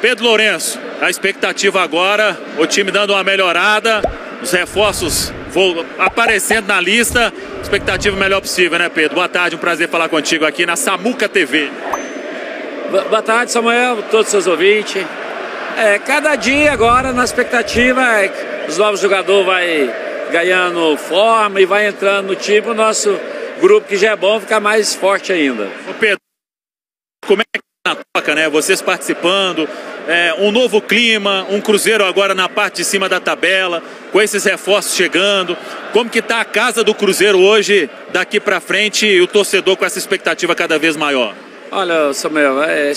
Pedro Lourenço, a expectativa agora, o time dando uma melhorada, os reforços aparecendo na lista, expectativa melhor possível, né, Pedro? Boa tarde, um prazer falar contigo aqui na Samuca TV. Boa tarde, Samuel, todos os seus ouvintes. É, cada dia agora, na expectativa, é que os novos jogadores vai ganhando forma e vai entrando no time, o nosso grupo que já é bom ficar mais forte ainda. Ô Pedro, como é que né? Vocês participando, é, um novo clima, um Cruzeiro agora na parte de cima da tabela, com esses reforços chegando. Como que está a casa do Cruzeiro hoje, daqui para frente, e o torcedor com essa expectativa cada vez maior? Olha, Samuel, é,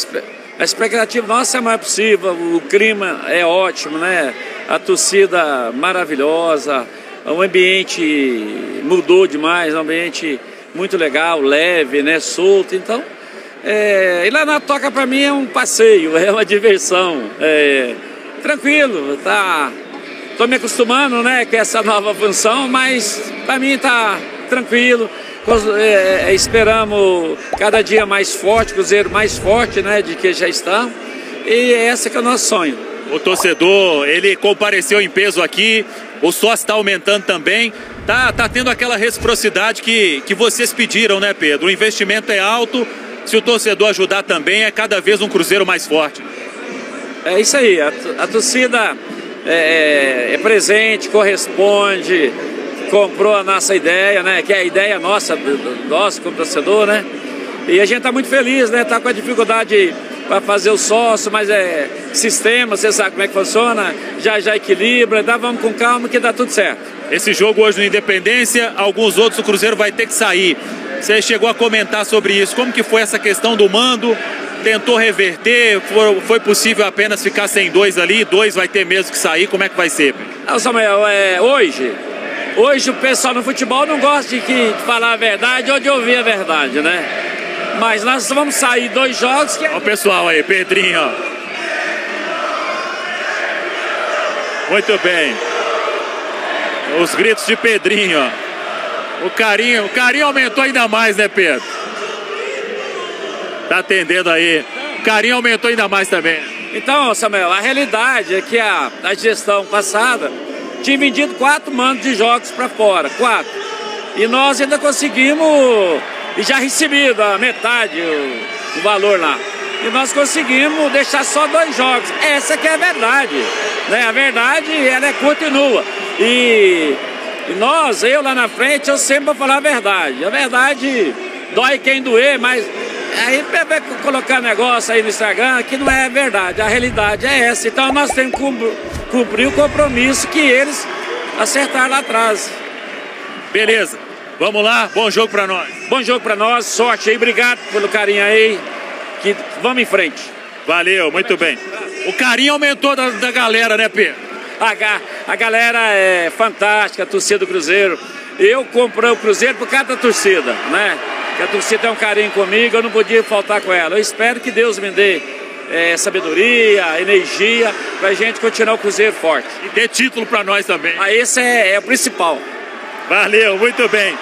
a expectativa nossa é mais possível, o clima é ótimo, né? A torcida maravilhosa, o ambiente mudou demais, um ambiente muito legal, leve, né? Solto, então é, ir lá na toca para mim é um passeio, é uma diversão. É, tranquilo, tá. Tô me acostumando, né, com essa nova função, mas para mim tá tranquilo. É, é, esperamos cada dia mais forte, Cruzeiro mais forte, né, de que já está. E esse que é o nosso sonho. O torcedor, ele compareceu em peso aqui, o sócio está aumentando também. Tá, tá tendo aquela reciprocidade que, que vocês pediram, né, Pedro? O investimento é alto, se o torcedor ajudar também, é cada vez um Cruzeiro mais forte. É isso aí, a, a torcida é, é, é, presente, corresponde, comprou a nossa ideia, né? Que é a ideia nossa, do, do nosso como torcedor, né? E a gente está muito feliz, né? Tá com a dificuldade para fazer o sócio, mas é sistema, você sabe como é que funciona, já já equilibra, então vamos com calma que dá tudo certo. Esse jogo hoje no Independência, alguns outros o Cruzeiro vai ter que sair. Você chegou a comentar sobre isso. Como que foi essa questão do mando? Tentou reverter? Foi, possível apenas ficar sem dois ali? Dois vai ter mesmo que sair? Como é que vai ser? Não, Samuel, é, hoje, hoje o pessoal no futebol não gosta de, que, de falar a verdade ou de ouvir a verdade, né? Mas nós vamos sair dois jogos que... Olha o pessoal aí, Pedrinho, ó. Muito bem. Os gritos de Pedrinho, ó. O carinho, o carinho aumentou ainda mais, né, Pedro? Tá atendendo aí. O carinho aumentou ainda mais também. Então, Samuel, a realidade é que a, a gestão passada tinha vendido quatro mandos de jogos para fora, quatro. E nós ainda conseguimos, e já recebido a metade o, valor lá. E nós conseguimos deixar só dois jogos. Essa que é a verdade. Né? A verdade, ela é continua. E e nós, eu lá na frente, eu sempre vou falar a verdade. A verdade dói quem doer, mas aí vai colocar negócio aí no Instagram que não é verdade. A realidade é essa. Então nós temos que cumprir o compromisso que eles acertaram lá atrás. Beleza. Vamos lá, bom jogo para nós. Bom jogo para nós, sorte aí, obrigado pelo carinho aí. Que vamos em frente. Valeu, muito bem. O carinho aumentou da, da galera, né, Pedro? A, a galera é fantástica, a torcida do Cruzeiro. Eu comprei o Cruzeiro por causa da torcida, né? Que a torcida tem um carinho comigo, eu não podia faltar com ela. Eu espero que Deus me dê é, sabedoria, energia, pra gente continuar o Cruzeiro forte. E dê título para nós também. Ah, esse é, é o principal. Valeu, muito bem.